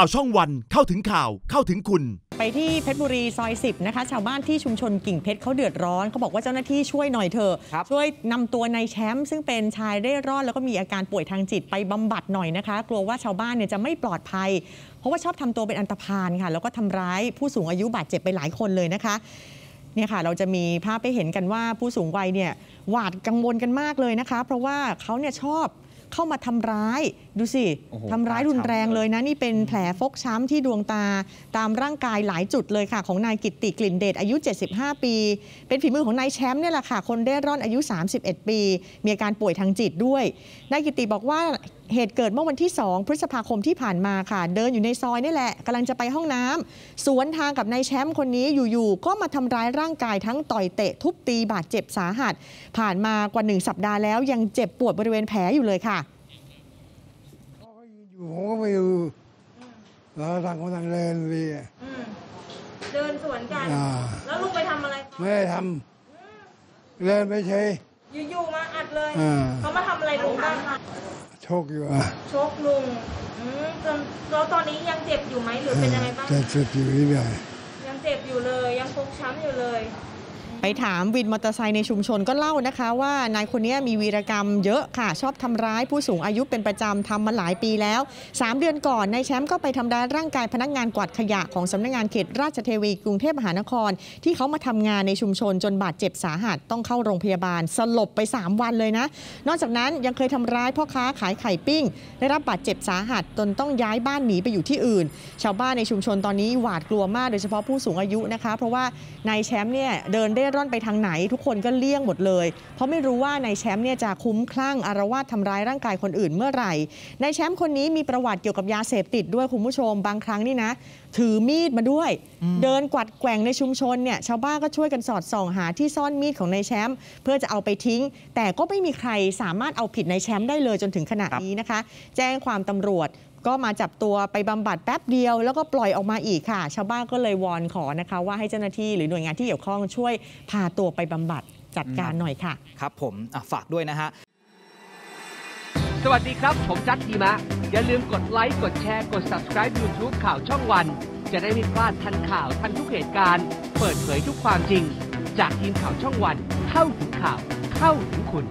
ข่าวช่องวันเข้าถึงข่าวเข้าถึงคุณ ไปที่เพชรบุรีซอย 10 นะคะ ชาวบ้านที่ชุมชนกิ่งเพชรเขาเดือดร้อนเขาบอกว่าเจ้าหน้าที่ช่วยหน่อยเถอะครับช่วยนำตัวนายแชมป์ซึ่งเป็นชายเร่ร่อนแล้วก็มีอาการป่วยทางจิตไปบำบัดหน่อยนะคะ กลัวว่าชาวบ้านเนี่ยจะไม่ปลอดภัย เพราะว่าชอบทำตัวเป็นอันตพาลค่ะ แล้วก็ทำร้ายผู้สูงอายุบาดเจ็บไปหลายคนเลยนะคะเนี่ยค่ะเราจะมีภาพไปเห็นกันว่าผู้สูงวัยเนี่ยหวาดกังวลกันมากเลยนะคะ เพราะว่าเขาเนี่ยชอบ เข้ามาทำร้ายดูสิโอ้โหทำร้ายรุนแรงเลยนะนี่เป็นแผลฟกช้ำที่ดวงตาตามร่างกายหลายจุดเลยค่ะ ของนายกิตติกลิ่นเดชอายุ 75 ปี เป็นฝีมือของนายแชมป์เนี่ยแหละค่ะ คนเร่ร่อนอายุ 31 ปี มีอาการป่วยทางจิตด้วยนายกิตติบอกว่า เหตุเกิดเมื่อวันที่ 2 พฤษภาคมที่ผ่านมาค่ะ เดินอยู่ในซอยนี่แหละกำลังจะไปห้องน้ำสวนทางกับนายแชมป์คนนี้อยู่ๆก็มาทำร้ายร่างกายทั้งต่อยเตะทุบตีบาดเจ็บสาหัส ผ่านมากว่าหนึ่งสัปดาห์แล้วยังเจ็บปวดบริเวณแผลอยู่เลยค่ะเขาก็ยืนอยู่ผมก็ไม่ดูแล้วต่างคนต่างเดินไปอะอืมเดินสวนกันอ่าแล้วลุงไปทำอะไรเขาไม่ได้ทำเดินไปเฉยอยู่ๆมาอัดเลยอ่าเขามาทำอะไรลุงบ้างคะโชคอยู่อะชกลุงอืมจนแล้วตอนนี้ยังเจ็บอยู่ไหมหรือเป็นยังไงบ้างจะเจ็บอยู่นิดหน่อยยังเจ็บอยู่เลย ยังฟกช้ำอยู่เลย ถามวินมอเตอร์ไซค์ในชุมชนก็เล่านะคะ ว่านายคนนี้มีวีรกรรมเยอะค่ะ ชอบทำร้ายผู้สูงอายุเป็นประจำทำมาหลายปีแล้ว 3 เดือนก่อนนายแชมป์ก็ไปทำร้ายร่างกายพนักงานกวาดขยะของสำนักงานเขตราชเทวีกรุงเทพมหานคร ที่เขามาทำงานในชุมชนจนบาดเจ็บสาหัสต้องเข้าโรงพยาบาล สลบไป 3 วันเลยนะ นอกจากนั้นยังเคยทำร้ายพ่อค้าขายไข่ปิ้ง ได้รับบาดเจ็บสาหัสจนต้องย้ายบ้านหนีไปอยู่ที่อื่น ชาวบ้านในชุมชนตอนนี้หวาดกลัวมากโดยเฉพาะผู้สูงอายุนะคะ เพราะว่านายแชมป์เนี่ยเดินเร่ร่อนไปทางไหน ทุกคนก็เลี่ยงหมดเลย เพราะไม่รู้ว่านายแชมป์เนี่ยจะคุ้มคลั่งอารวาสทำร้ายร่างกายคนอื่นเมื่อไหร่นายแชมป์คนนี้มีประวัติเกี่ยวกับยาเสพติดด้วยคุณผู้ชมบางครั้งนี่นะ ถือมีดมาด้วย เดินกวัดแกว่งในชุมชนเนี่ยชาวบ้านก็ช่วยกันสอดส่องหาที่ซ่อนมีดของนายแชมป์เพื่อจะเอาไปทิ้ง แต่ก็ไม่มีใครสามารถเอาผิดนายแชมป์ได้เลยจนถึงขณะนี้นะคะ แจ้งความตำรวจ ก็มาจับตัวไปบำบัดแป๊บเดียว แล้วก็ปล่อยออกมาอีกค่ะ ชาวบ้านก็เลยวอนขอนะคะ ว่าให้เจ้าหน้าที่หรือหน่วยงานที่เกี่ยวข้องช่วยพาตัวไปบำบัดจัดการหน่อยค่ะ ครับผมอะฝากด้วยนะฮะสวัสดีครับ ผมจัดทีมะ อย่าลืมกดไลค์ กดแชร์ กด subscribe YouTube ข่าวช่องวัน จะได้ไม่พลาดทันข่าวทันทุกเหตุการณ์ เปิดเผยทุกความจริง จากทีมข่าวช่องวัน เข้าถึงข่าว เข้าถึงคุณ